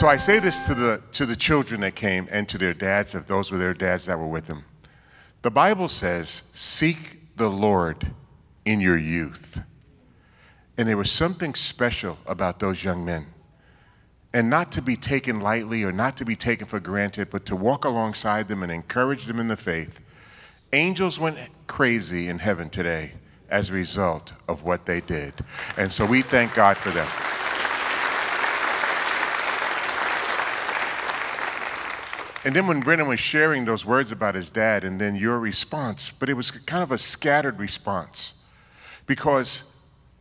So I say this to the, to the children that came and to their dads, if those were their dads that were with them. The Bible says, Seek the Lord in your youth. And there was something special about those young men. And not to be taken lightly or not to be taken for granted, but to walk alongside them and encourage them in the faith. Angels went crazy in heaven today as a result of what they did. And so we thank God for them. And then when Brennan was sharing those words about his dad, and then your response, but it was kind of a scattered response because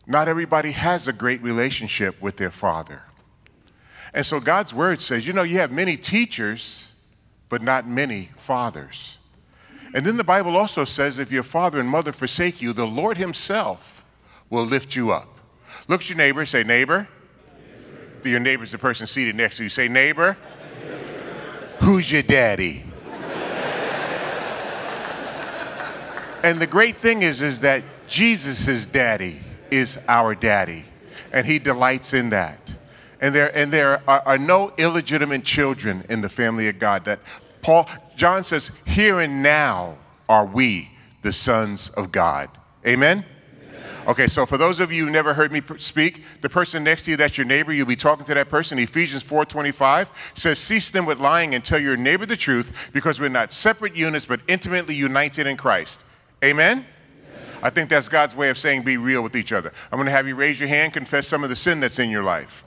not everybody has a great relationship with their father. And so God's word says, you know, you have many teachers, but not many fathers. And then the Bible also says, if your father and mother forsake you, the Lord Himself will lift you up. Look at your neighbor, say, neighbor. neighbor. Your neighbor's the person seated next to you. Say, neighbor. Who's your daddy? and the great thing is, is that Jesus' daddy is our daddy, and he delights in that. And there, and there are, are no illegitimate children in the family of God. That Paul, John says, here and now are we the sons of God. Amen? Okay, so for those of you who never heard me speak, the person next to you, that's your neighbor, you'll be talking to that person. Ephesians 4.25 says, cease them with lying and tell your neighbor the truth because we're not separate units but intimately united in Christ. Amen? I think that's God's way of saying be real with each other. I'm going to have you raise your hand, confess some of the sin that's in your life.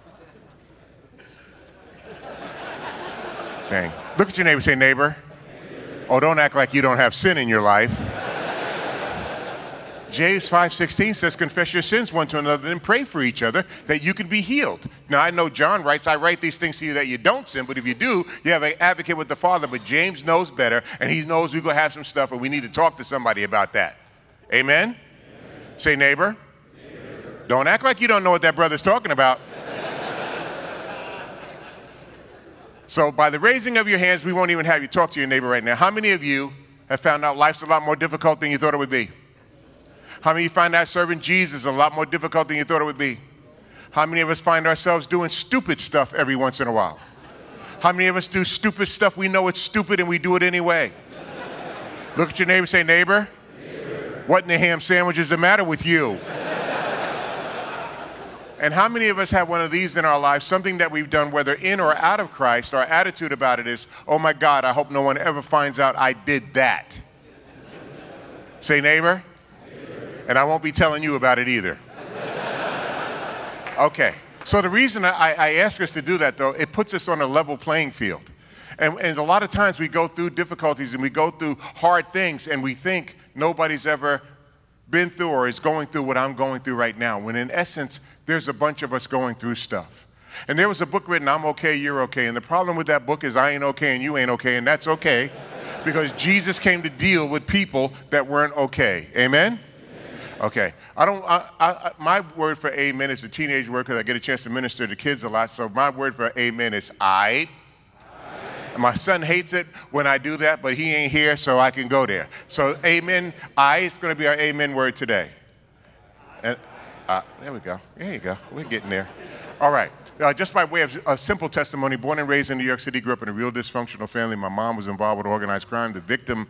Dang. Look at your neighbor, say, neighbor. Oh, don't act like you don't have sin in your life. James 5:16 says, "Confess your sins one to another and pray for each other that you can be healed." Now I know John writes, "I write these things to you that you don't sin, but if you do, you have an advocate with the Father." But James knows better, and he knows we're gonna have some stuff, and we need to talk to somebody about that. Amen. Amen. Say, neighbor. neighbor. Don't act like you don't know what that brother's talking about. so by the raising of your hands, we won't even have you talk to your neighbor right now. How many of you have found out life's a lot more difficult than you thought it would be? How many of you find out serving Jesus a lot more difficult than you thought it would be? How many of us find ourselves doing stupid stuff every once in a while? How many of us do stupid stuff we know it's stupid and we do it anyway? Look at your neighbor say, neighbor, neighbor. what in the ham sandwich is the matter with you? And how many of us have one of these in our lives, something that we've done, whether in or out of Christ, our attitude about it is, oh my God, I hope no one ever finds out I did that. Say, neighbor, and I won't be telling you about it either. Okay, so the reason I, I ask us to do that, though, it puts us on a level playing field. And, and a lot of times we go through difficulties and we go through hard things and we think nobody's ever been through or is going through what I'm going through right now, when in essence, there's a bunch of us going through stuff. And there was a book written, I'm okay, you're okay. And the problem with that book is I ain't okay and you ain't okay, and that's okay because Jesus came to deal with people that weren't okay. Amen? Okay. I don't, I, I, my word for amen is a teenage word because I get a chance to minister to kids a lot. So my word for amen is I. My son hates it when I do that, but he ain't here, so I can go there. So amen, I is going to be our amen word today. And, uh, there we go. There you go. We're getting there. All right. Uh, just by way of a simple testimony, born and raised in New York City, grew up in a real dysfunctional family. My mom was involved with organized crime. The victim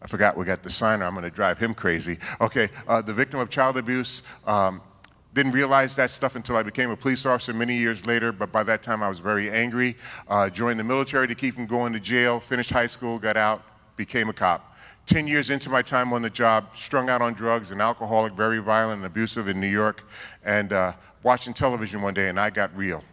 I forgot we got the signer. I'm going to drive him crazy. Okay, uh, the victim of child abuse. Um, didn't realize that stuff until I became a police officer many years later, but by that time I was very angry. Uh, joined the military to keep from going to jail, finished high school, got out, became a cop. 10 years into my time on the job, strung out on drugs, an alcoholic, very violent and abusive in New York, and uh, watching television one day, and I got real.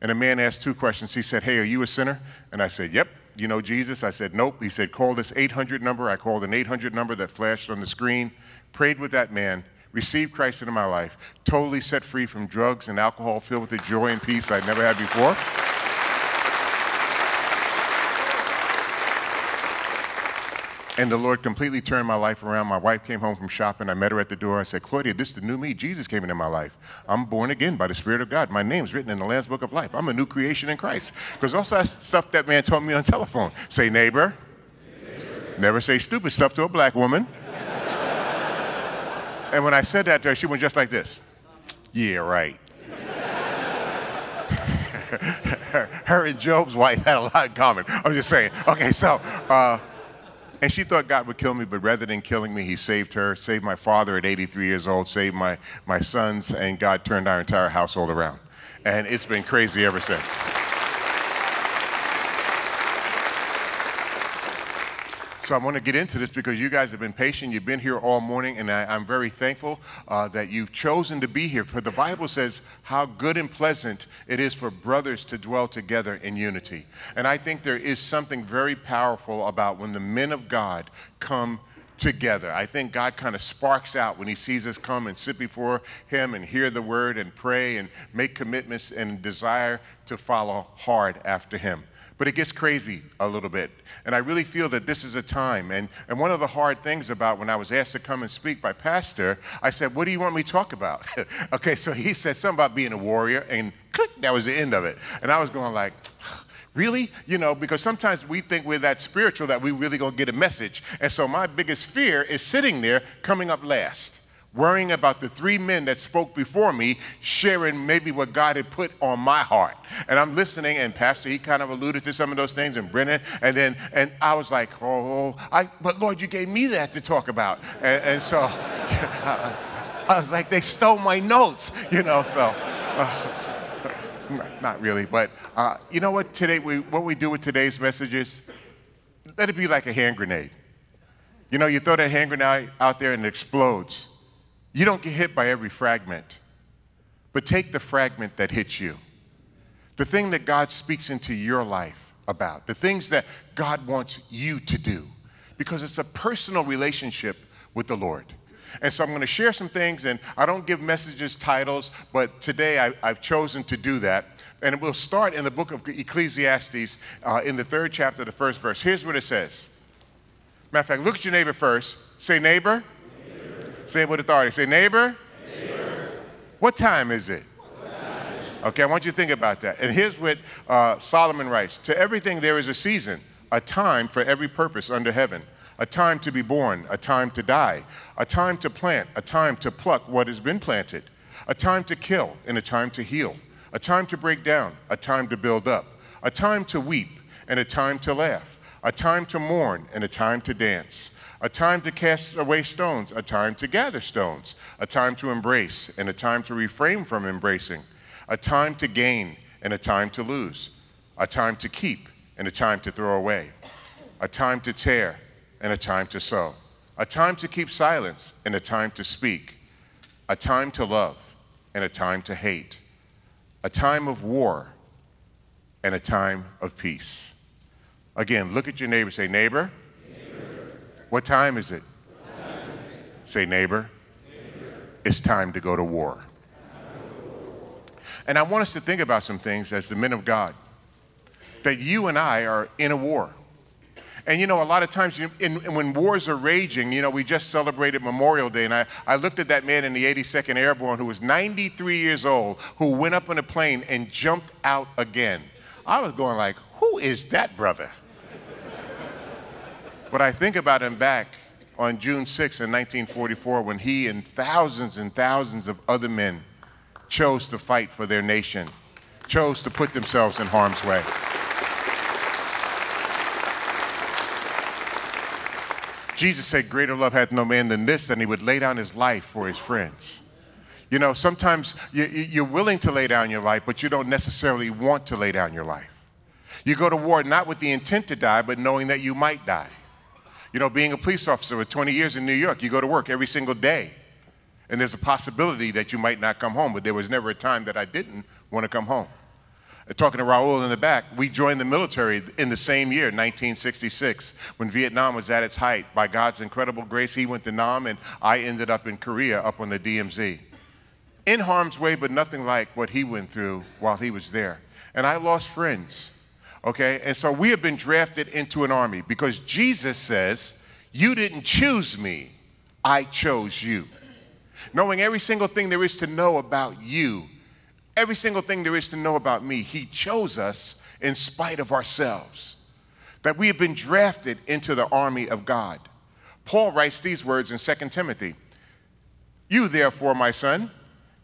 And a man asked two questions. He said, Hey, are you a sinner? And I said, Yep you know Jesus? I said, nope. He said, call this 800 number. I called an 800 number that flashed on the screen, prayed with that man, received Christ into my life, totally set free from drugs and alcohol, filled with the joy and peace I'd never had before. And the Lord completely turned my life around. My wife came home from shopping. I met her at the door. I said, Claudia, this is the new me. Jesus came into my life. I'm born again by the Spirit of God. My name's written in the Lamb's Book of Life. I'm a new creation in Christ. Because also that stuff that man told me on telephone. Say neighbor. neighbor. Never say stupid stuff to a black woman. and when I said that to her, she went just like this. Yeah, right. her, her and Job's wife had a lot in common. I'm just saying. Okay, so, uh, and she thought God would kill me, but rather than killing me, He saved her, saved my father at 83 years old, saved my, my sons, and God turned our entire household around. And it's been crazy ever since. So I want to get into this because you guys have been patient. You've been here all morning, and I, am very thankful uh, that you've chosen to be here. For the Bible says how good and pleasant it is for brothers to dwell together in unity. And I think there is something very powerful about when the men of God come together. I think God kind of sparks out when He sees us come and sit before Him and hear the word and pray and make commitments and desire to follow hard after Him. But it gets crazy a little bit. And I really feel that this is a time. And, and one of the hard things about when I was asked to come and speak by Pastor, I said, What do you want me to talk about? okay, so he said something about being a warrior, and click, that was the end of it. And I was going like, Really? You know, because sometimes we think we're that spiritual that we really gonna get a message. And so my biggest fear is sitting there coming up last worrying about the three men that spoke before me, sharing maybe what God had put on my heart. And I'm listening, and Pastor, he kind of alluded to some of those things, and Brennan, and then, and I was like, oh, I, but Lord, you gave me that to talk about. And, and so I was like, they stole my notes, you know, so. Uh, not really, but uh, you know what? Today, we, what we do with today's messages, let it be like a hand grenade. You know, you throw that hand grenade out there and it explodes. You don't get hit by every fragment, but take the fragment that hits you. The thing that God speaks into your life about, the things that God wants you to do, because it's a personal relationship with the Lord. And so I'm going to share some things, and I don't give messages titles, but today I, have chosen to do that. And we'll start in the book of Ecclesiastes uh, in the third chapter, the first verse. Here's what it says. Matter of fact, look at your neighbor first. Say, neighbor. Say it with authority. Say, neighbor. neighbor. What time is it? Okay, I want you to think about that. And here's what uh, Solomon writes To everything there is a season, a time for every purpose under heaven, a time to be born, a time to die, a time to plant, a time to pluck what has been planted, a time to kill, and a time to heal, a time to break down, a time to build up, a time to weep, and a time to laugh, a time to mourn, and a time to dance a time to cast away stones, a time to gather stones, a time to embrace, and a time to refrain from embracing, a time to gain, and a time to lose, a time to keep, and a time to throw away, a time to tear, and a time to sow, a time to keep silence, and a time to speak, a time to love, and a time to hate, a time of war, and a time of peace. Again, look at your neighbor, say, neighbor, what time is it? Say, neighbor, neighbor, it's time to go to war. And I want us to think about some things as the men of God that you and I are in a war. And you know, a lot of times you, in, when wars are raging, you know, we just celebrated Memorial Day, and I, I looked at that man in the 82nd Airborne who was 93 years old, who went up on a plane and jumped out again. I was going like, who is that brother? But I think about him back on June 6 in 1944 when he and thousands and thousands of other men chose to fight for their nation, chose to put themselves in harm's way. Jesus said, Greater love hath no man than this, than he would lay down his life for his friends. You know, sometimes you're willing to lay down your life, but you don't necessarily want to lay down your life. You go to war not with the intent to die, but knowing that you might die. You know, being a police officer with 20 years in New York, you go to work every single day. And there's a possibility that you might not come home, but there was never a time that I didn't want to come home. And talking to Raul in the back, we joined the military in the same year, 1966, when Vietnam was at its height. By God's incredible grace, he went to Nam, and I ended up in Korea up on the DMZ. In harm's way, but nothing like what he went through while he was there. And I lost friends. Okay? And so we have been drafted into an army because Jesus says, You didn't choose me, I chose you. Knowing every single thing there is to know about you, every single thing there is to know about me, He chose us in spite of ourselves. That we have been drafted into the army of God. Paul writes these words in 2 Timothy You, therefore, my son,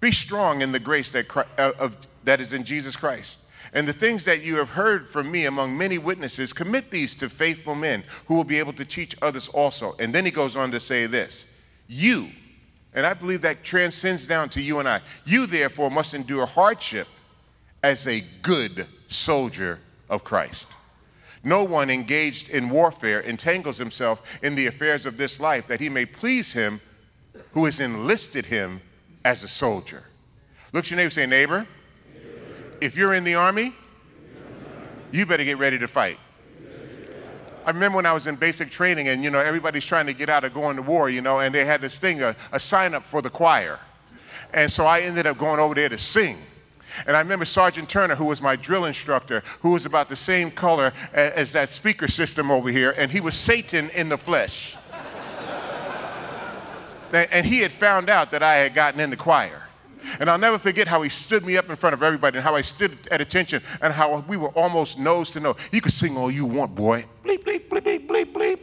be strong in the grace that, uh, of, that is in Jesus Christ. And the things that you have heard from me among many witnesses, commit these to faithful men who will be able to teach others also. And then he goes on to say this You, and I believe that transcends down to you and I, you therefore must endure hardship as a good soldier of Christ. No one engaged in warfare entangles himself in the affairs of this life that he may please him who has enlisted him as a soldier. Look at your neighbor, say, neighbor, if you're in the army, you better get ready to fight. I remember when I was in basic training and, you know, everybody's trying to get out of going to war, you know, and they had this thing, a, a sign up for the choir. And so I ended up going over there to sing. And I remember Sergeant Turner, who was my drill instructor, who was about the same color as, as that speaker system over here, and he was Satan in the flesh. and he had found out that I had gotten in the choir. And I'll never forget how he stood me up in front of everybody and how I stood at attention and how we were almost nose to nose. You can sing all you want, boy. Bleep, bleep, bleep, bleep, bleep, bleep.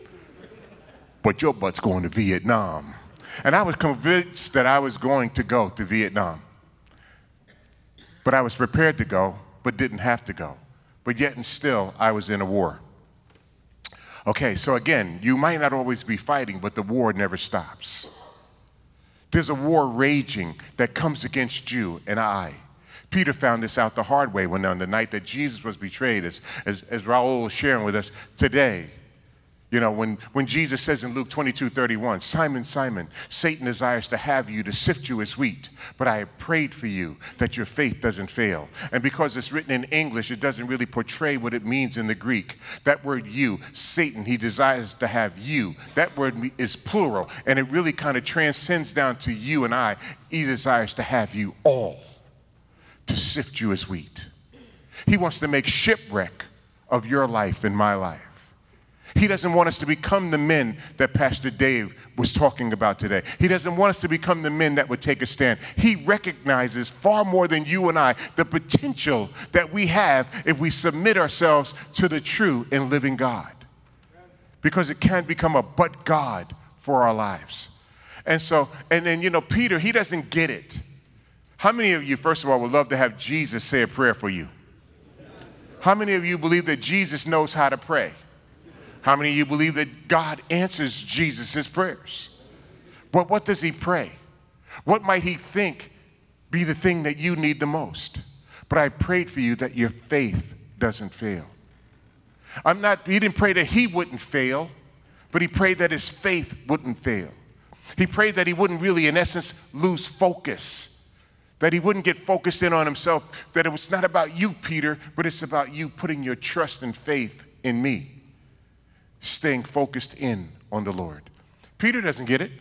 But your butt's going to Vietnam. And I was convinced that I was going to go to Vietnam. But I was prepared to go, but didn't have to go. But yet and still, I was in a war. Okay, so again, you might not always be fighting, but the war never stops. There's a war raging that comes against you and I. Peter found this out the hard way when on the night that Jesus was betrayed, as, as, as Raul was sharing with us today. You know, when, when Jesus says in Luke 22 31, Simon, Simon, Satan desires to have you to sift you as wheat, but I have prayed for you that your faith doesn't fail. And because it's written in English, it doesn't really portray what it means in the Greek. That word you, Satan, he desires to have you. That word is plural, and it really kind of transcends down to you and I. He desires to have you all to sift you as wheat. He wants to make shipwreck of your life and my life. He doesn't want us to become the men that Pastor Dave was talking about today. He doesn't want us to become the men that would take a stand. He recognizes far more than you and I the potential that we have if we submit ourselves to the true and living God. Because it can't become a but God for our lives. And so, and then, you know, Peter, he doesn't get it. How many of you, first of all, would love to have Jesus say a prayer for you? How many of you believe that Jesus knows how to pray? How many of you believe that God answers Jesus' prayers? But what does he pray? What might he think be the thing that you need the most? But I prayed for you that your faith doesn't fail. I'm not, he didn't pray that he wouldn't fail, but he prayed that his faith wouldn't fail. He prayed that he wouldn't really, in essence, lose focus, that he wouldn't get focused in on himself, that it was not about you, Peter, but it's about you putting your trust and faith in me staying focused in on the Lord. Peter doesn't get it.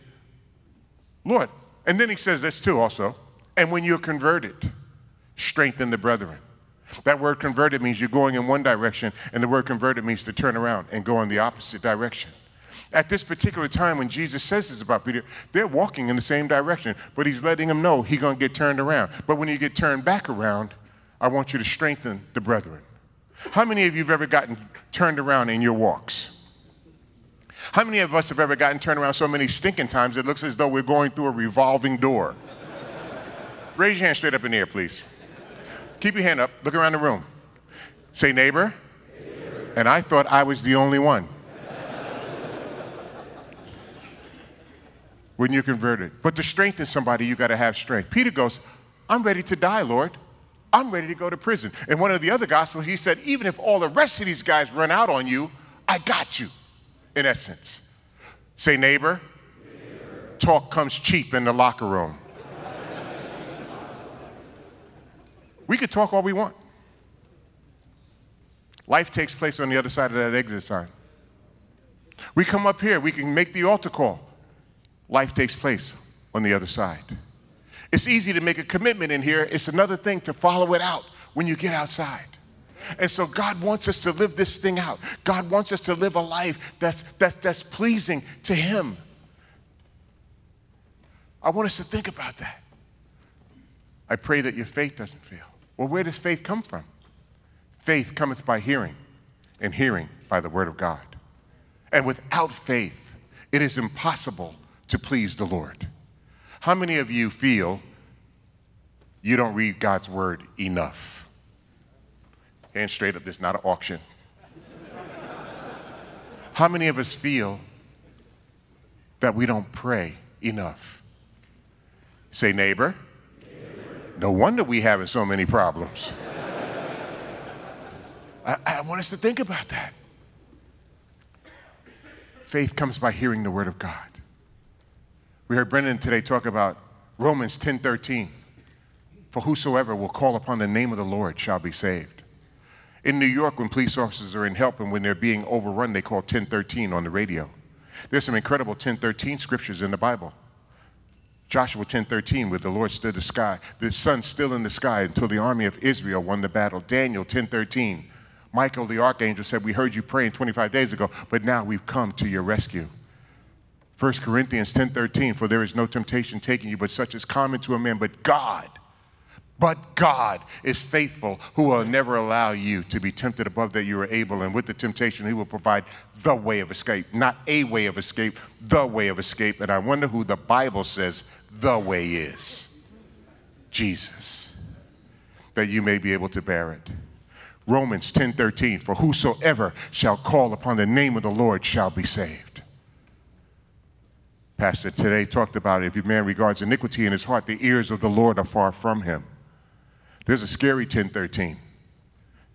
Lord. And then he says this too, also. And when you're converted, strengthen the brethren. That word converted means you're going in one direction, and the word converted means to turn around and go in the opposite direction. At this particular time, when Jesus says this about Peter, they're walking in the same direction, but he's letting them know he's going to get turned around. But when you get turned back around, I want you to strengthen the brethren. How many of you have ever gotten turned around in your walks? How many of us have ever gotten turned around so many stinking times it looks as though we're going through a revolving door? Raise your hand straight up in the air, please. Keep your hand up. Look around the room. Say, neighbor. And I thought I was the only one. when you're converted. But to strengthen somebody, you got to have strength. Peter goes, I'm ready to die, Lord. I'm ready to go to prison. In one of the other gospels, he said, Even if all the rest of these guys run out on you, I got you in essence. Say, neighbor, neighbor. talk comes cheap in the locker room. we could talk all we want. Life takes place on the other side of that exit sign. We come up here, we can make the altar call. Life takes place on the other side. It's easy to make a commitment in here, it's another thing to follow it out when you get outside. And so God wants us to live this thing out. God wants us to live a life that's, that's, that's pleasing to Him. I want us to think about that. I pray that your faith doesn't fail. Well, where does faith come from? Faith cometh by hearing, and hearing by the word of God. And without faith, it is impossible to please the Lord. How many of you feel you don't read God's word enough? Hand straight up, this is not an auction. How many of us feel that we don't pray enough? Say, neighbor. No wonder we having so many problems. I, I want us to think about that. Faith comes by hearing the word of God. We heard Brendan today talk about Romans 10:13. For whosoever will call upon the name of the Lord shall be saved. In New York, when police officers are in help and when they're being overrun, they call 1013 on the radio. There's some incredible 1013 scriptures in the Bible. Joshua 10:13, where the Lord stood the sky, the sun still in the sky until the army of Israel won the battle. Daniel 10:13, Michael the archangel said, "We heard you praying 25 days ago, but now we've come to your rescue." 1 Corinthians 10:13, for there is no temptation taking you, but such as common to a man, but God but God is faithful, who will never allow you to be tempted above that you are able. And with the temptation, He will provide the way of escape. Not a way of escape, the way of escape. And I wonder who the Bible says the way is Jesus, that you may be able to bear it. Romans 10 13, for whosoever shall call upon the name of the Lord shall be saved. Pastor today talked about it. if a man regards iniquity in his heart, the ears of the Lord are far from him. There's a scary 1013.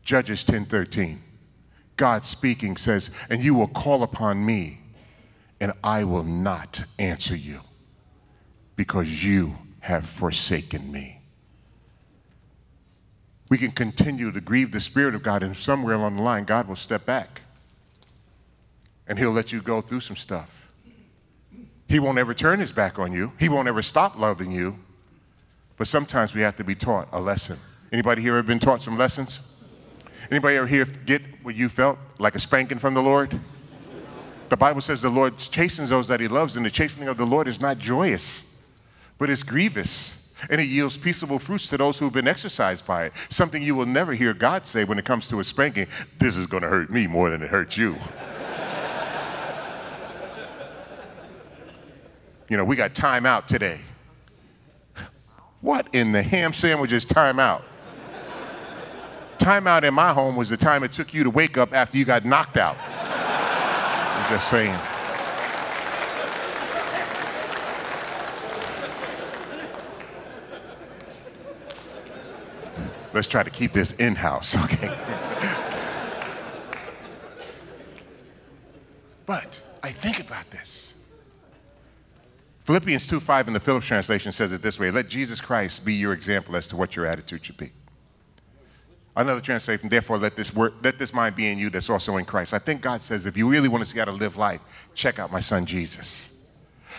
Judges 1013. God speaking says, And you will call upon me, and I will not answer you, because you have forsaken me. We can continue to grieve the Spirit of God, and somewhere along the line, God will step back and He'll let you go through some stuff. He won't ever turn His back on you, He won't ever stop loving you, but sometimes we have to be taught a lesson. Anybody here ever been taught some lessons? Anybody ever here get what you felt like a spanking from the Lord? The Bible says the Lord chastens those that he loves, and the chastening of the Lord is not joyous, but it's grievous. And it yields peaceable fruits to those who've been exercised by it. Something you will never hear God say when it comes to a spanking this is going to hurt me more than it hurts you. you know, we got time out today. What in the ham sandwich is time out? time out in my home was the time it took you to wake up after you got knocked out. I'm just saying. Let's try to keep this in house, okay? but I think about this. Philippians 2 5 in the Phillips translation says it this way Let Jesus Christ be your example as to what your attitude should be. Another translation, therefore, let this, word, let this mind be in you that's also in Christ. I think God says if you really want to see how to live life, check out my son Jesus.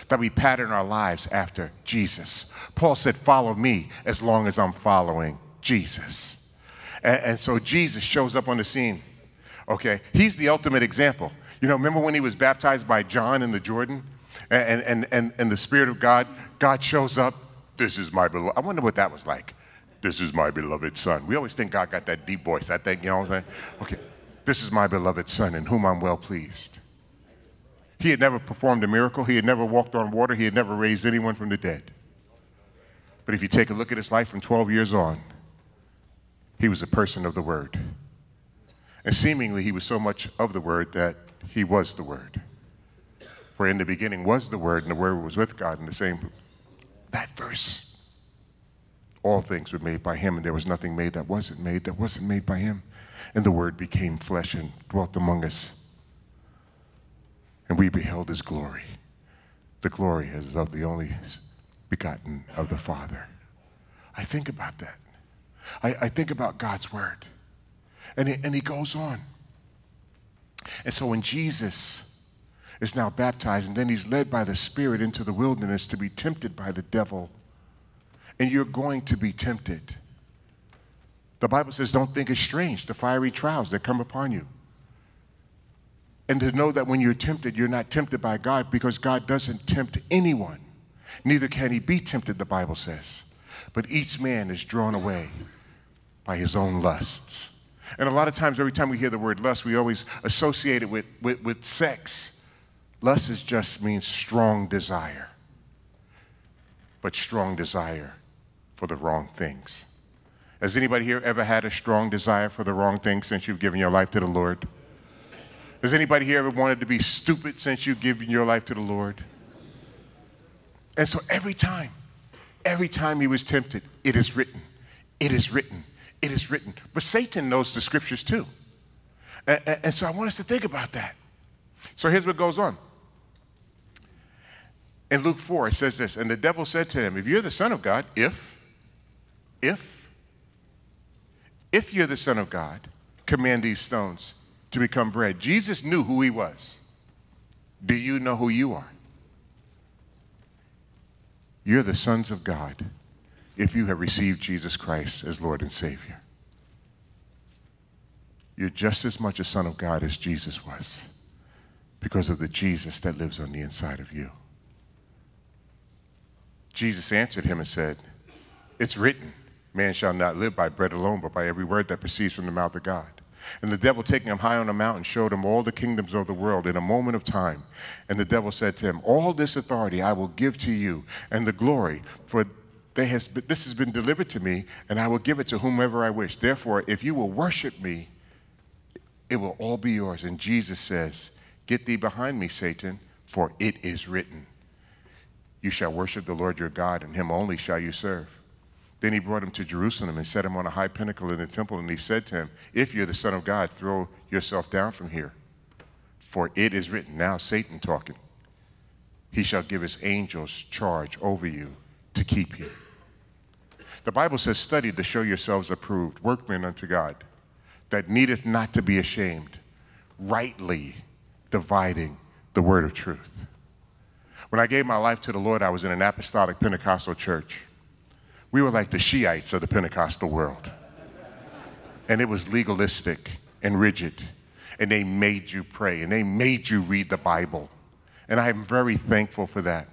That we pattern our lives after Jesus. Paul said, Follow me as long as I'm following Jesus. And, and so Jesus shows up on the scene. Okay, he's the ultimate example. You know, remember when he was baptized by John in the Jordan? And, and, and, and the Spirit of God, God shows up. This is my beloved. I wonder what that was like. This is my beloved son. We always think God got that deep voice. I think, you know what I'm saying? Okay, this is my beloved son in whom I'm well pleased. He had never performed a miracle. He had never walked on water. He had never raised anyone from the dead. But if you take a look at his life from 12 years on, he was a person of the word. And seemingly, he was so much of the word that he was the word. For in the beginning was the Word, and the Word was with God in the same. That verse. All things were made by Him, and there was nothing made that wasn't made that wasn't made by Him. And the Word became flesh and dwelt among us. And we beheld His glory. The glory is of the only begotten of the Father. I think about that. I, I think about God's Word. And and he goes on. And so when Jesus is now baptized, and then he's led by the Spirit into the wilderness to be tempted by the devil. And you're going to be tempted. The Bible says, don't think it's strange, the fiery trials that come upon you. And to know that when you're tempted, you're not tempted by God because God doesn't tempt anyone. Neither can he be tempted, the Bible says. But each man is drawn away by his own lusts. And a lot of times, every time we hear the word lust, we always associate it with, with, with sex. Lust is just means strong desire, but strong desire for the wrong things. Has anybody here ever had a strong desire for the wrong thing since you've given your life to the Lord? Has anybody here ever wanted to be stupid since you've given your life to the Lord? And so every time, every time he was tempted, it is written, it is written, it is written. But Satan knows the scriptures too. And, and, and so I want us to think about that. So here's what goes on. In Luke 4, it says this, and the devil said to him, If you're the Son of God, if, if, if you're the Son of God, command these stones to become bread. Jesus knew who he was. Do you know who you are? You're the sons of God if you have received Jesus Christ as Lord and Savior. You're just as much a son of God as Jesus was because of the Jesus that lives on the inside of you. Jesus answered him and said, It's written, man shall not live by bread alone, but by every word that proceeds from the mouth of God. And the devil, taking him high on a mountain, showed him all the kingdoms of the world in a moment of time. And the devil said to him, All this authority I will give to you, and the glory, for has been, this has been delivered to me, and I will give it to whomever I wish. Therefore, if you will worship me, it will all be yours. And Jesus says, Get thee behind me, Satan, for it is written. You shall worship the Lord your God, and him only shall you serve. Then he brought him to Jerusalem and set him on a high pinnacle in the temple, and he said to him, If you're the Son of God, throw yourself down from here. For it is written, now Satan talking, he shall give his angels charge over you to keep you. The Bible says, Study to show yourselves approved, workmen unto God, that needeth not to be ashamed, rightly dividing the word of truth. When I gave my life to the Lord, I was in an apostolic Pentecostal church. We were like the Shiites of the Pentecostal world. And it was legalistic and rigid. And they made you pray and they made you read the Bible. And I'm very thankful for that.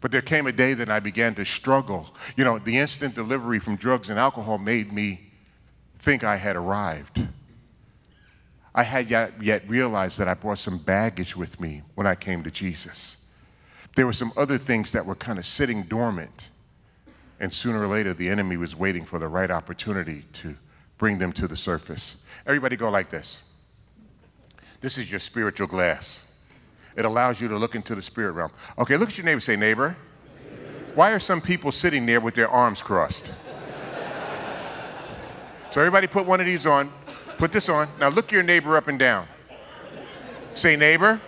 But there came a day that I began to struggle. You know, the instant delivery from drugs and alcohol made me think I had arrived. I had yet, yet realized that I brought some baggage with me when I came to Jesus there were some other things that were kind of sitting dormant. And sooner or later, the enemy was waiting for the right opportunity to bring them to the surface. Everybody go like this. This is your spiritual glass. It allows you to look into the spirit realm. Okay, look at your neighbor. Say, neighbor, why are some people sitting there with their arms crossed? so everybody put one of these on. Put this on. Now look your neighbor up and down. Say, neighbor,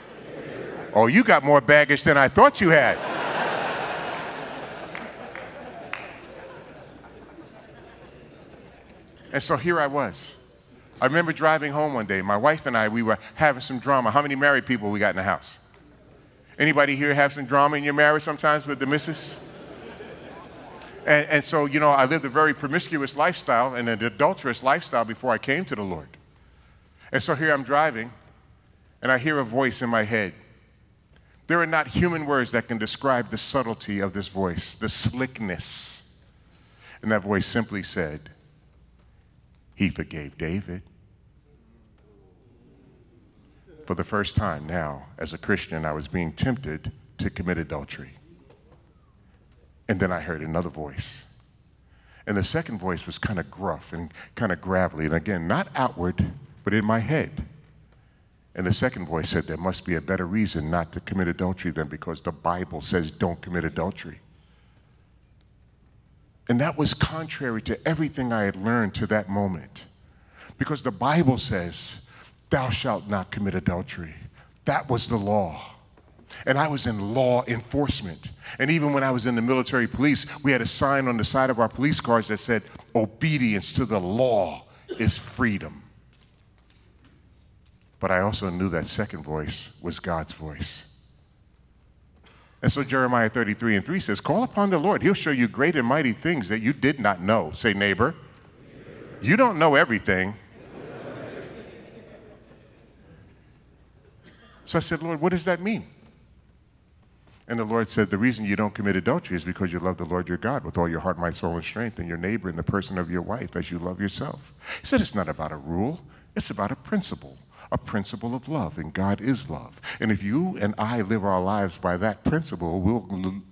Oh, you got more baggage than I thought you had. and so here I was. I remember driving home one day. My wife and I, we were having some drama. How many married people we got in the house? Anybody here have some drama in your marriage sometimes with the missus? And, and so, you know, I lived a very promiscuous lifestyle and an adulterous lifestyle before I came to the Lord. And so here I'm driving, and I hear a voice in my head there are not human words that can describe the subtlety of this voice, the slickness. And that voice simply said, He forgave David. For the first time now, as a Christian, I was being tempted to commit adultery. And then I heard another voice. And the second voice was kind of gruff and kind of gravelly. And again, not outward, but in my head. And the second voice said, There must be a better reason not to commit adultery than because the Bible says don't commit adultery. And that was contrary to everything I had learned to that moment. Because the Bible says, Thou shalt not commit adultery. That was the law. And I was in law enforcement. And even when I was in the military police, we had a sign on the side of our police cars that said, Obedience to the law is freedom. But I also knew that second voice was God's voice. And so Jeremiah 33 and 3 says, Call upon the Lord. He'll show you great and mighty things that you did not know. Say, neighbor, you don't know everything. So I said, Lord, what does that mean? And the Lord said, The reason you don't commit adultery is because you love the Lord your God with all your heart, mind, soul, and strength, and your neighbor in the person of your wife as you love yourself. He said, It's not about a rule, it's about a principle a principle of love, and God is love. And if you and I live our lives by that principle, we'll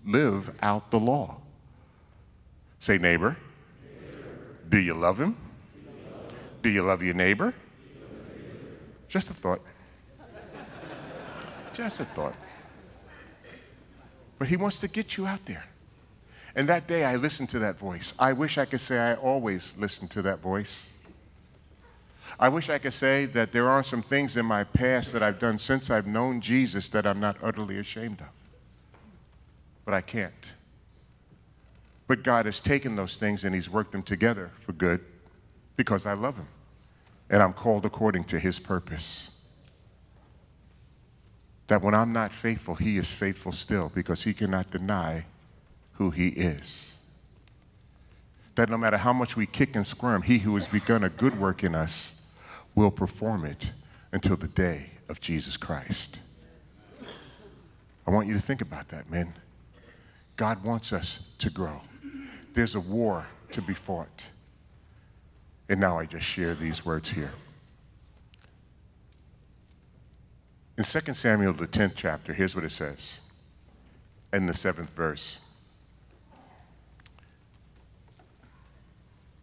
live out the law. Say, neighbor, Do you love him? Do you love your neighbor? Just a thought. Just a thought. But he wants to get you out there. And that day I listened to that voice. I wish I could say I always listened to that voice. I wish I could say that there are some things in my past that I've done since I've known Jesus that I'm not utterly ashamed of. But I can't. But God has taken those things and He's worked them together for good because I love Him. And I'm called according to His purpose. That when I'm not faithful, He is faithful still because He cannot deny who He is. That no matter how much we kick and squirm, He who has begun a good work in us will perform it until the day of Jesus Christ. I want you to think about that, men. God wants us to grow. There's a war to be fought. And now I just share these words here. In 2 Samuel, the 10th chapter, here's what it says in the seventh verse.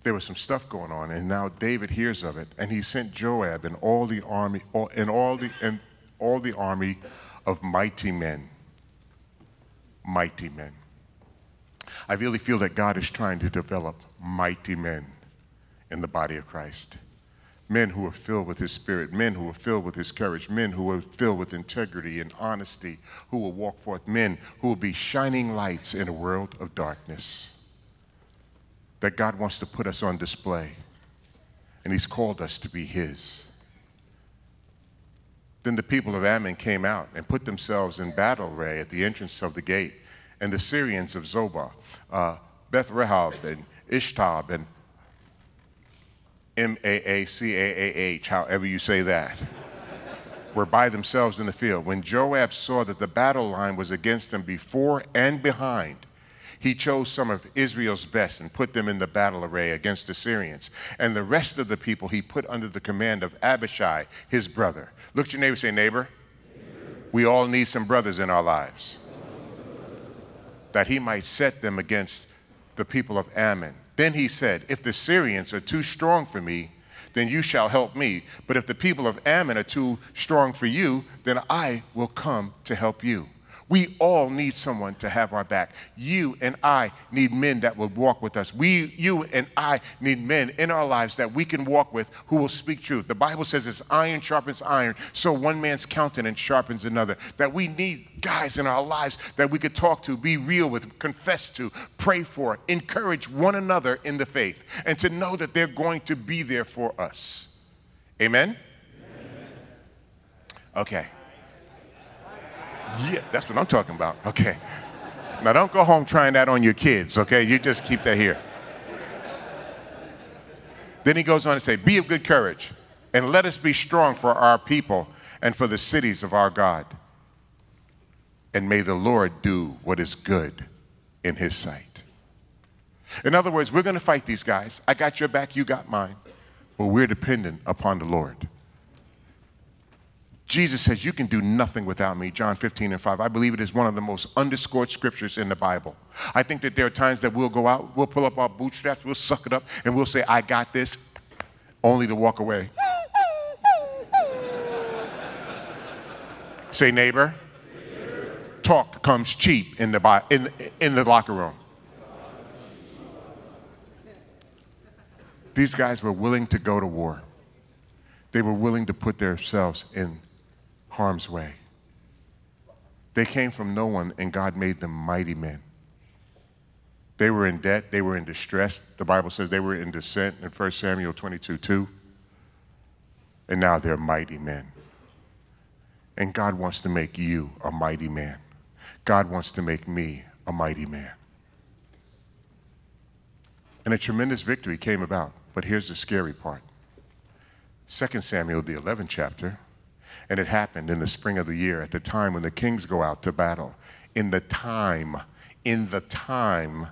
There was some stuff going on, and now David hears of it, and he sent Joab and all the army, all, and all the and all the army of mighty men. Mighty men. I really feel that God is trying to develop mighty men in the body of Christ. Men who are filled with His Spirit, men who are filled with His courage, men who are filled with integrity and honesty, who will walk forth, men who will be shining lights in a world of darkness that God wants to put us on display, and He's called us to be His. Then the people of Ammon came out and put themselves in battle array at the entrance of the gate, and the Syrians of Zobah, uh, Beth Rehob, and Ishtob, and M A A C A A H, however you say that, were by themselves in the field. When Joab saw that the battle line was against them before and behind, he chose some of Israel's best and put them in the battle array against the Syrians. And the rest of the people he put under the command of Abishai, his brother. Look at your neighbor say, neighbor, we all need some brothers in our lives. That he might set them against the people of Ammon. Then he said, If the Syrians are too strong for me, then you shall help me. But if the people of Ammon are too strong for you, then I will come to help you. We all need someone to have our back. You and I need men that will walk with us. We, you and I need men in our lives that we can walk with who will speak truth. The Bible says it's iron sharpens iron, so one man's countenance sharpens another. That we need guys in our lives that we could talk to, be real with, confess to, pray for, encourage one another in the faith, and to know that they're going to be there for us. Amen? Amen. Okay. Yeah, that's what I'm talking about. Okay. Now don't go home trying that on your kids, okay? You just keep that here. Then he goes on to say, Be of good courage, and let us be strong for our people and for the cities of our God. And may the Lord do what is good in his sight. In other words, we're going to fight these guys. I got your back, you got mine. But we're dependent upon the Lord. Jesus says, You can do nothing without me, John 15 and 5. I believe it is one of the most underscored scriptures in the Bible. I think that there are times that we'll go out, we'll pull up our bootstraps, we'll suck it up, and we'll say, I got this, only to walk away. say, neighbor, talk comes cheap in the, in, in the locker room. These guys were willing to go to war. They were willing to put themselves in harm's way. They came from no one, and God made them mighty men. They were in debt, they were in distress. The Bible says they were in descent in 1 Samuel 22 2. And now they're mighty men. And God wants to make you a mighty man. God wants to make me a mighty man. And a tremendous victory came about. But here's the scary part 2 Samuel, the 11th chapter, and it happened in the spring of the year, at the time when the kings go out to battle. In the time, in the time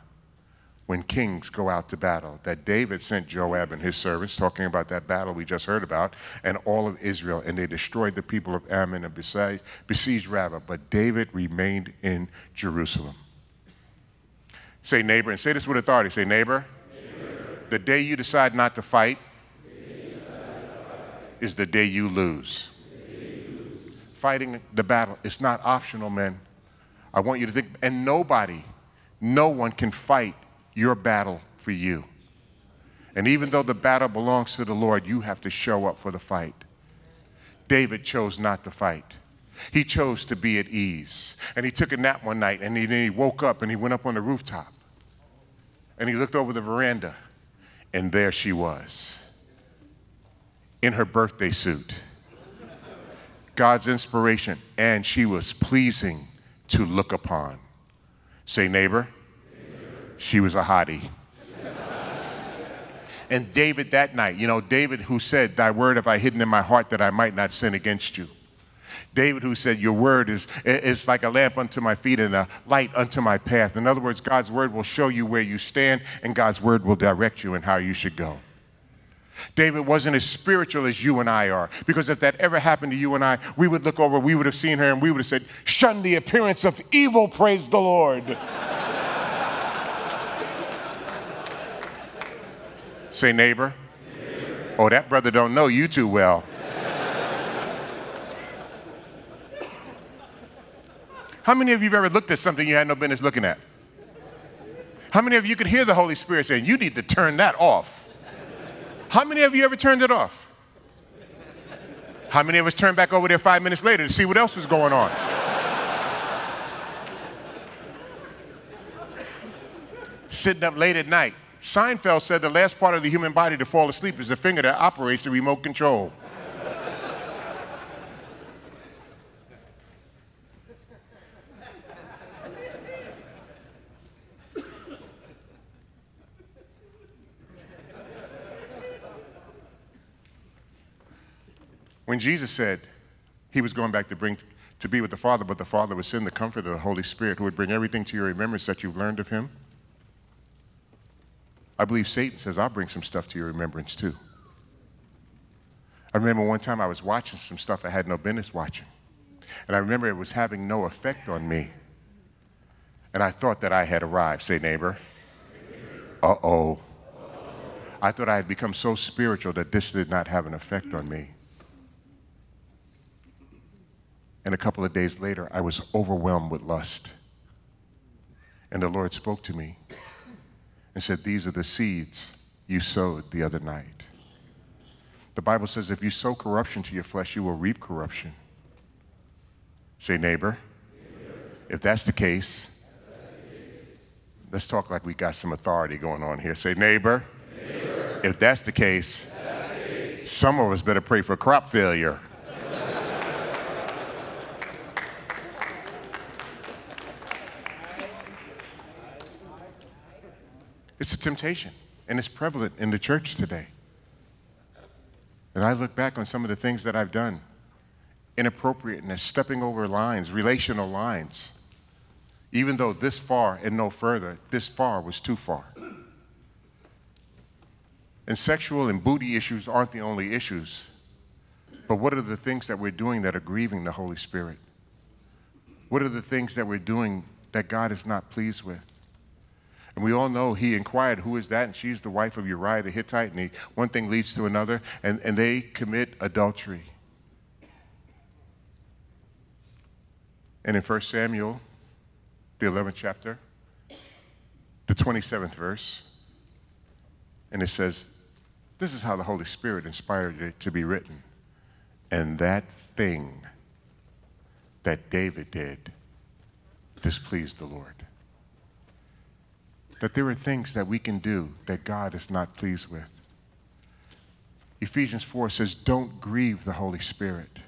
when kings go out to battle, that David sent Joab and his servants, talking about that battle we just heard about, and all of Israel, and they destroyed the people of Ammon and besieged, besieged Rabbah. But David remained in Jerusalem. Say neighbor, and say this with authority. Say neighbor. neighbor. The day you decide not to fight is the day you lose. Fighting the battle is not optional, men. I want you to think, and nobody, no one can fight your battle for you. And even though the battle belongs to the Lord, you have to show up for the fight. David chose not to fight. He chose to be at ease. And he took a nap one night and he, then he woke up and he went up on the rooftop. And he looked over the veranda and there she was in her birthday suit. God's inspiration. And she was pleasing to look upon. Say, neighbor, neighbor. she was a hottie. and David that night, you know, David who said, Thy word have I hidden in my heart that I might not sin against you. David who said, Your word is, is like a lamp unto my feet and a light unto my path. In other words, God's word will show you where you stand, and God's word will direct you in how you should go. David wasn't as spiritual as you and I are. Because if that ever happened to you and I, we would look over, we would have seen her, and we would have said, Shun the appearance of evil, praise the Lord. Say, neighbor. neighbor. Oh, that brother don't know you too well. How many of you have ever looked at something you had no business looking at? How many of you could hear the Holy Spirit saying, You need to turn that off? How many of you ever turned it off? How many of us turned back over there five minutes later to see what else was going on? Sitting up late at night. Seinfeld said the last part of the human body to fall asleep is the finger that operates the remote control. When Jesus said he was going back to bring to be with the Father, but the Father would send the comfort of the Holy Spirit who would bring everything to your remembrance that you've learned of him. I believe Satan says, I'll bring some stuff to your remembrance too. I remember one time I was watching some stuff I had no business watching. And I remember it was having no effect on me. And I thought that I had arrived. Say, neighbor. Uh oh. I thought I had become so spiritual that this did not have an effect on me. And a couple of days later, I was overwhelmed with lust. And the Lord spoke to me and said, These are the seeds you sowed the other night. The Bible says if you sow corruption to your flesh, you will reap corruption. Say, neighbor. neighbor. If that's the case, let's talk like we got some authority going on here. Say, neighbor. neighbor. If that's the case, that's the case, some of us better pray for crop failure. It's a temptation, and it's prevalent in the church today. And I look back on some of the things that I've done inappropriateness, stepping over lines, relational lines. Even though this far and no further, this far was too far. And sexual and booty issues aren't the only issues. But what are the things that we're doing that are grieving the Holy Spirit? What are the things that we're doing that God is not pleased with? And we all know he inquired, Who is that? And she's the wife of Uriah the Hittite. And he, one thing leads to another, and, and they commit adultery. And in 1 Samuel, the 11th chapter, the 27th verse, and it says, This is how the Holy Spirit inspired it to be written. And that thing that David did displeased the Lord that there are things that we can do that God is not pleased with. Ephesians 4 says, Don't grieve the Holy Spirit.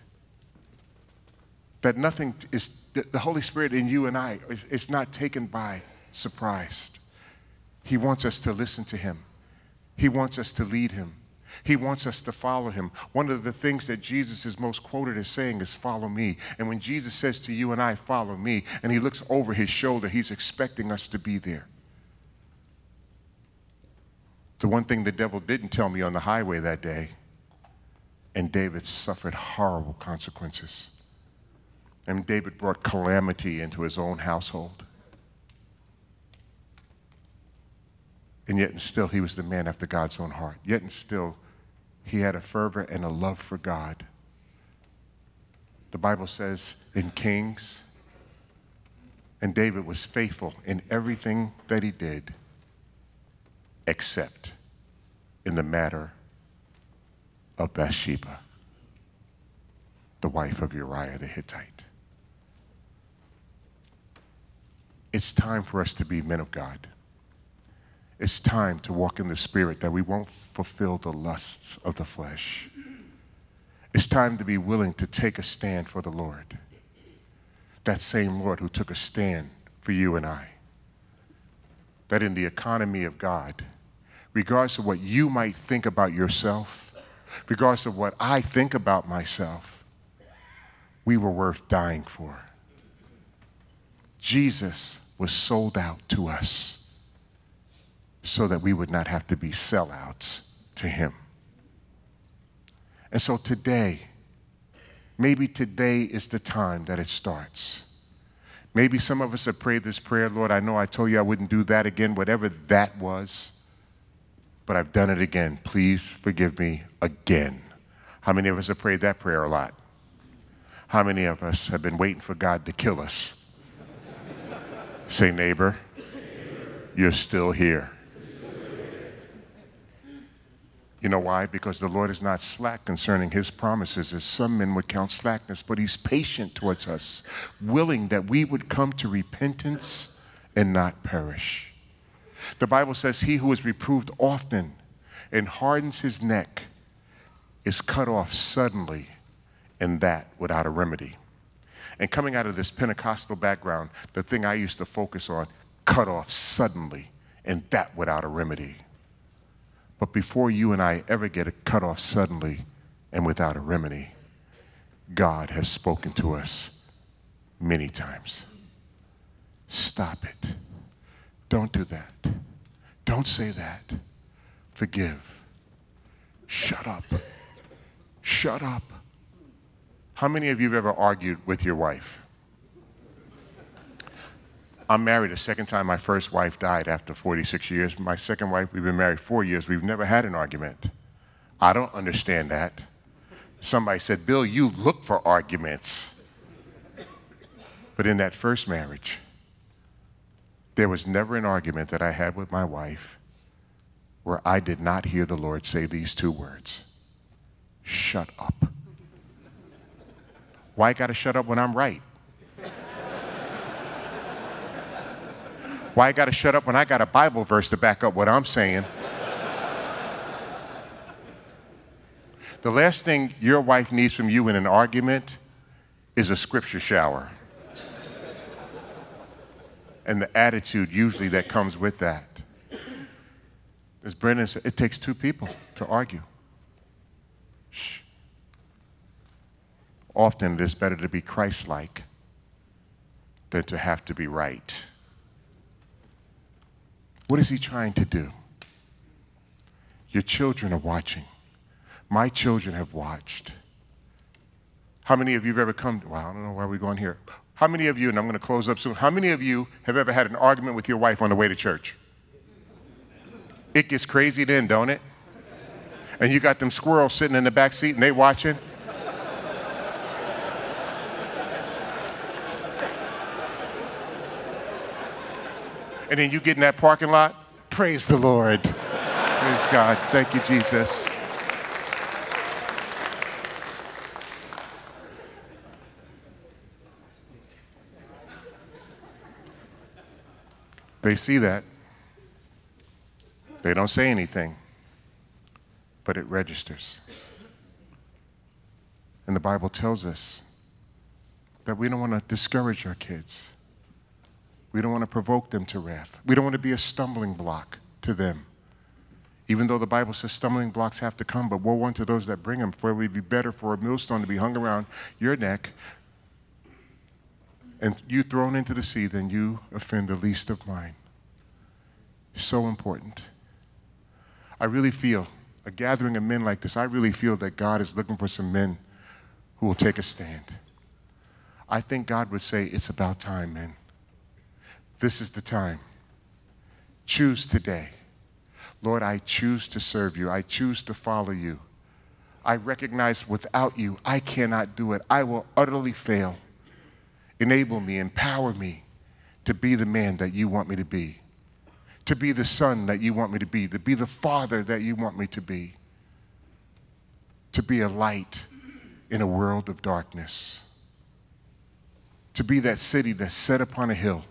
That nothing is, the Holy Spirit in you and I is, is not taken by surprise. He wants us to listen to Him, He wants us to lead Him. He wants us to follow him. One of the things that Jesus is most quoted as saying is, Follow me. And when Jesus says to you and I, Follow me, and he looks over his shoulder, he's expecting us to be there. The one thing the devil didn't tell me on the highway that day, and David suffered horrible consequences. And David brought calamity into his own household. And yet and still, he was the man after God's own heart. Yet and still, he had a fervor and a love for God. The Bible says in Kings, and David was faithful in everything that he did, except in the matter of Bathsheba, the wife of Uriah the Hittite. It's time for us to be men of God. It's time to walk in the Spirit that we won't fulfill the lusts of the flesh. It's time to be willing to take a stand for the Lord. That same Lord who took a stand for you and I. That in the economy of God, regardless of what you might think about yourself, regardless of what I think about myself, we were worth dying for. Jesus was sold out to us so that we would not have to be sellouts to Him. And so today, maybe today is the time that it starts. Maybe some of us have prayed this prayer, Lord, I know I told you I wouldn't do that again, whatever that was, but I've done it again. Please forgive me again. How many of us have prayed that prayer a lot? How many of us have been waiting for God to kill us? Say, neighbor, you're still here. You know why? Because the Lord is not slack concerning his promises, as some men would count slackness, but he's patient towards us, willing that we would come to repentance and not perish. The Bible says, He who is reproved often and hardens his neck is cut off suddenly, and that without a remedy. And coming out of this Pentecostal background, the thing I used to focus on, cut off suddenly, and that without a remedy. But before you and I ever get it cut off suddenly and without a remedy, God has spoken to us many times. Stop it. Don't do that. Don't say that. Forgive. Shut up. Shut up. How many of you have ever argued with your wife? I'm married a second time. My first wife died after 46 years. My second wife, we've been married four years. We've never had an argument. I don't understand that. Somebody said, Bill, you look for arguments. But in that first marriage, there was never an argument that I had with my wife where I did not hear the Lord say these two words Shut up. Why I got to shut up when I'm right? Why I got to shut up when I got a Bible verse to back up what I'm saying? the last thing your wife needs from you in an argument is a scripture shower. And the attitude usually that comes with that. As Brendan said, it takes two people to argue. Shh. Often it is better to be Christ like than to have to be right. What is he trying to do? Your children are watching. My children have watched. How many of you have ever come? To, well, I don't know where we're going here. How many of you, and I'm going to close up soon, how many of you have ever had an argument with your wife on the way to church? It gets crazy then, don't it? And you got them squirrels sitting in the back seat and they watching. and then you get in that parking lot, praise the Lord. praise God. Thank you, Jesus. They see that. They don't say anything, but it registers. And the Bible tells us that we don't want to discourage our kids. We don't want to provoke them to wrath. We don't want to be a stumbling block to them. Even though the Bible says stumbling blocks have to come, but woe unto those that bring them, for it would be better for a millstone to be hung around your neck and you thrown into the sea then you offend the least of mine. So important. I really feel, a gathering of men like this, I really feel that God is looking for some men who will take a stand. I think God would say, It's about time, men. This is the time. Choose today Lord, I choose to serve you. I choose to follow you. I recognize without you, I cannot do it. I will utterly fail. Enable me, empower me to be the man that you want me to be, to be the son that you want me to be, to be the father that you want me to be, to be a light in a world of darkness, to be that city that's set upon a hill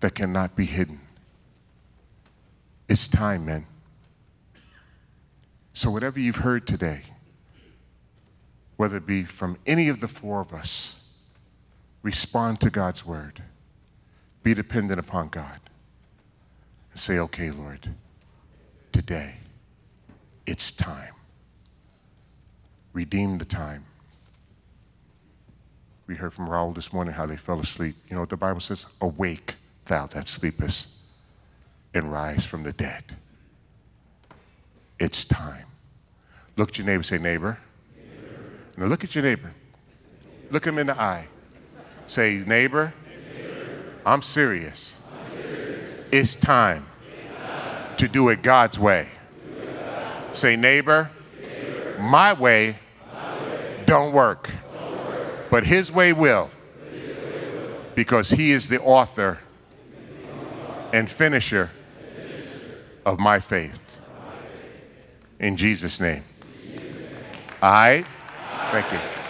that cannot be hidden. It's time, men. So, whatever you've heard today, whether it be from any of the four of us, respond to God's word. Be dependent upon God. And say, okay, Lord, today, it's time. Redeem the time. We heard from Raul this morning how they fell asleep. You know what the Bible says? Awake, thou that sleepest, and rise from the dead. It's time. Look at your neighbor, say, neighbor. neighbor. Now look at your neighbor. Look him in the eye. Say, neighbor, neighbor. I'm, serious. I'm serious. It's time, it's time. to do it God's way. It God's say, neighbor, neighbor. My, way my way don't work, don't work. but his way will, his way will. because he is the author and finisher of my faith. In Jesus' name. I Thank you.